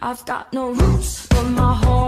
I've got no roots, for my home.